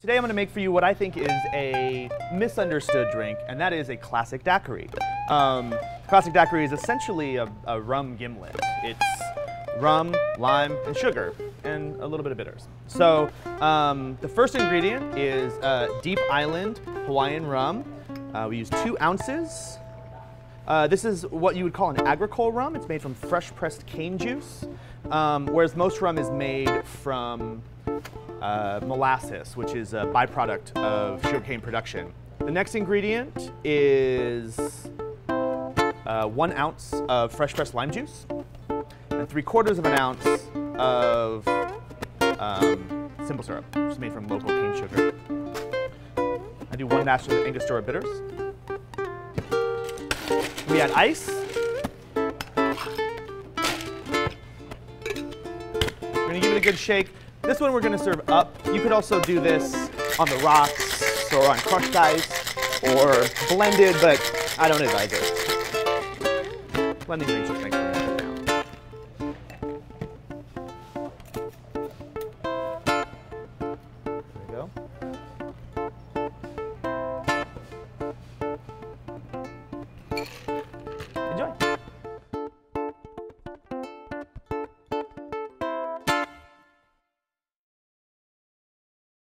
Today I'm going to make for you what I think is a misunderstood drink, and that is a classic daiquiri. Um, classic daiquiri is essentially a, a, rum gimlet. It's rum, lime, and sugar, and a little bit of bitters. So um, the first ingredient is uh, Deep Island Hawaiian rum. Uh, we use two ounces. Uh, this is what you would call an agricole rum. It's made from fresh pressed cane juice, um, whereas most rum is made from uh, molasses, which is a byproduct of sugarcane production. The next ingredient is uh, one ounce of fresh pressed lime juice and three quarters of an ounce of um, simple syrup, which is made from local cane sugar. I do one dash of Angostura bitters. We add ice. We're gonna give it a good shake. This one we're gonna serve up. You could also do this on the rocks or on crushed ice or blended, but I don't advise it. Blending makes you think.